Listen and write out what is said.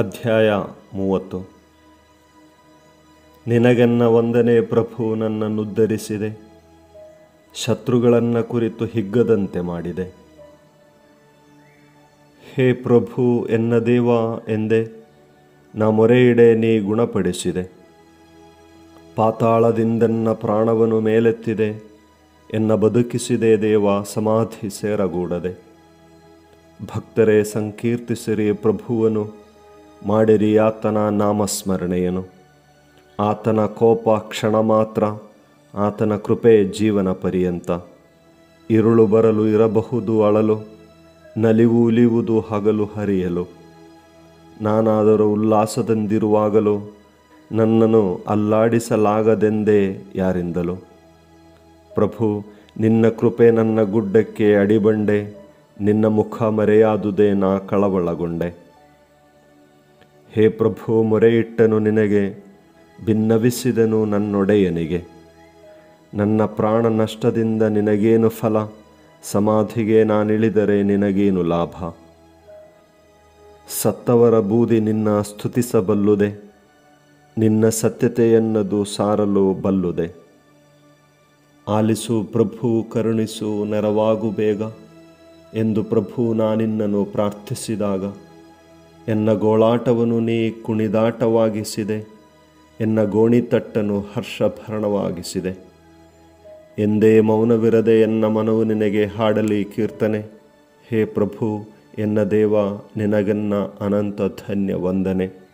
ಅಧ್ಯಾಯ ಮೂವತ್ತು. ನಿನಗೆನ್ನ ಒಂದನೇ ಪ್ರಭು ನನ್ನನ್ನುದ್ಧರಿಸಿದೆ ಶತ್ರುಗಳನ್ನು ಕುರಿತು ಹಿಗ್ಗದಂತೆ ಮಾಡಿದೆ. ಹೇ ಪ್ರಭು ಎನ್ನ ದೇವ ಎಂದೆ, ನಾ ಮೊರೆಯಿಡೆ ನೀ ಗುಣಪಡಿಸಿದೆ. ಪಾತಾಳದಿಂದನ್ನ ಪ್ರಾಣವನ್ನು ಮೇಲೆತ್ತಿದೆ, ಎನ್ನ ಬದುಕಿಸಿದೆ ದೇವ ಸಮಾಧಿ ಸೇರಗೂಡದೆ. ಭಕ್ತರೇ, ಸಂಕೀರ್ತಿಸಿರಿ ಪ್ರಭುವನು. ಮಾಡಿರಿ ಆತನ ನಾಮಸ್ಮರಣೆಯನು ಆತನ ಕೋಪ ಕ್ಷಣ ಮಾತ್ರ, ಆತನ ಕೃಪೆ ಜೀವನ ಪರ್ಯಂತ. ಇರುಳು ಬರಲು ಇರಬಹುದು ಅಳಲು, ನಲಿವು ಉಲಿಯುವುದು ಹಗಲು ಹರಿಯಲು. ನಾನಾದರೂ ಉಲ್ಲಾಸದಂದಿರುವಾಗಲೂ ನನ್ನನ್ನು ಅಲ್ಲಾಡಿಸಲಾಗದೆಂದೇ ಯಾರಿಂದಲೂ. ಪ್ರಭು, ನಿನ್ನ ಕೃಪೆ ನನ್ನ ಗುಡ್ಡಕ್ಕೆ ಅಡಿಬಂಡೆ, ನಿನ್ನ ಮುಖ ಮರೆಯಾದುದೇ ನಾ ಕಳವಳಗೊಂಡೆ. ಹೇ ಪ್ರಭು, ಮೊರೆಯಿಟ್ಟನು ನಿನಗೆ, ಭಿನ್ನವಿಸಿದನು ನನ್ನೊಡೆಯನಿಗೆ. ನನ್ನ ಪ್ರಾಣ ನಷ್ಟದಿಂದ ನಿನಗೇನು ಫಲ? ಸಮಾಧಿಗೆ ನಾನಿಳಿದರೆ ನಿನಗೇನು ಲಾಭ? ಸತ್ತವರ ಬೂದಿ ನಿನ್ನ ಸ್ತುತಿಸಬಲ್ಲುದೆ, ನಿನ್ನ ಸತ್ಯತೆಯನ್ನದು ಸಾರಲು ಬಲ್ಲುದೆ. ಆಲಿಸು ಪ್ರಭು, ಕರುಣಿಸು ನೆರವಾಗು ಬೇಗ ಎಂದು ಪ್ರಭು ನಾನಿನ್ನನು ಪ್ರಾರ್ಥಿಸಿದಾಗ ಎನ್ನ ಗೋಳಾಟವನ್ನು ನೀ ಕುಣಿದಾಟವಾಗಿಸಿದೆ, ಎನ್ನ ಗೋಣಿತಟ್ಟನ್ನು ಹರ್ಷಭರಣವಾಗಿಸಿದೆ. ಎಂದೇ ಮೌನವಿರದೆ ಎನ್ನ ಮನವು ನಿನಗೆ ಹಾಡಲಿ ಕೀರ್ತನೆ. ಹೇ ಪ್ರಭು, ಎನ್ನ ದೇವ, ನಿನಗನ್ನ ಅನಂತ ಧನ್ಯ ವಂದನೆ